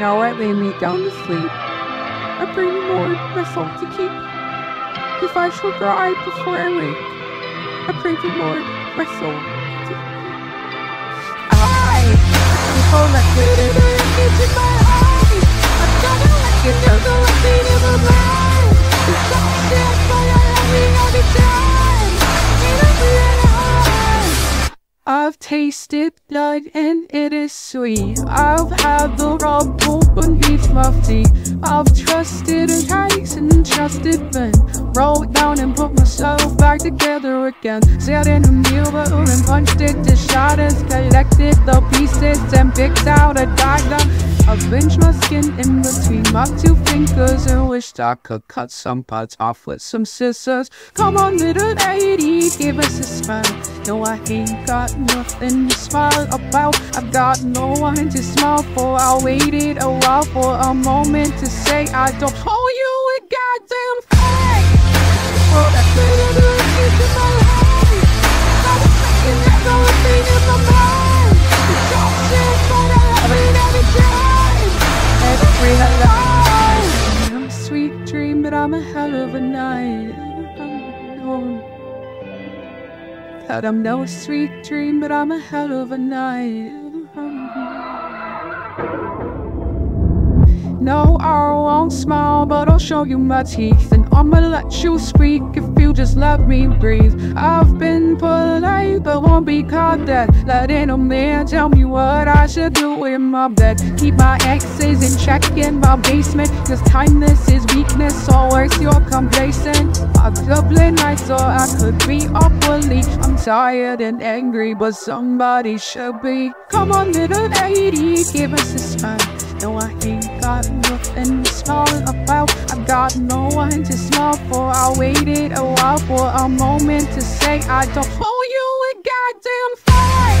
Now I lay me down to sleep. I pray Lord my soul to keep. If I shall die before I wake, I pray the Lord my soul to keep. I before my my eyes. Tasted blood and it is sweet. I've had the rubble beneath my feet. I've trusted heights and trusted men. Rolled down and put myself back together again. Sat in a mirror and punched it to shatters. Collected the pieces and picked out a dagger I pinched my skin in between my two fingers and wished I could cut some parts off with some scissors. Come on, little lady, give us a smile. No, I ain't got nothing to smile about. I've got no one to smile for. I waited a while for a moment to say I don't owe you a goddamn thing. Every night. I'm a sweet dream, but I'm a hell of a night. That I'm no sweet dream, but I'm a hell of a night. No, I won't smile, but I'll show you my teeth. And I'ma let you speak if you just let me breathe. I've been polite, but won't be caught dead. Letting a man tell me what I should do in my bed. Keep my exes in check in my basement. Cause kindness is weakness, worse you're complacent. I could play nice or I could be awkwardly. I'm tired and angry, but somebody should be. Come on, little lady, give us a smile. No, I ain't got nothing to smile about. I've got no one to smile for. I waited a while for a moment to say I don't owe you a goddamn thing.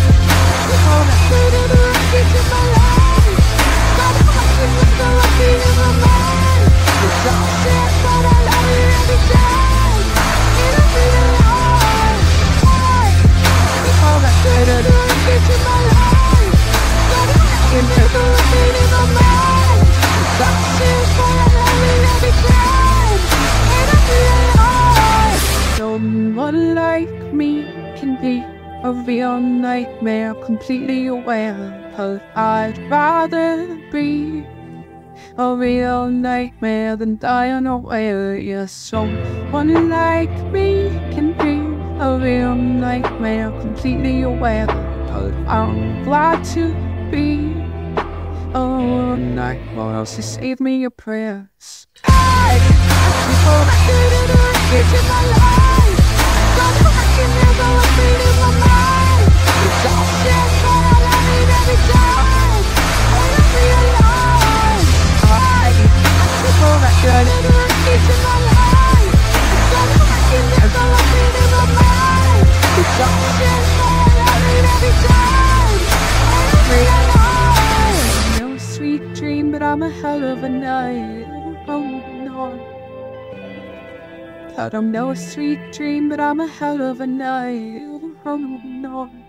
One like me can be a real nightmare, completely aware. But I'd rather be a real nightmare than die unaware. Yes, someone like me can be a real nightmare, completely aware. But I'm glad to be a nightmare. So save me your prayers. I, before I did it, I get in my life. But I'm a hell of a night. Oh no. Thought I'm no sweet dream, but I'm a hell of a night. Oh no.